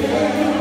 Yeah.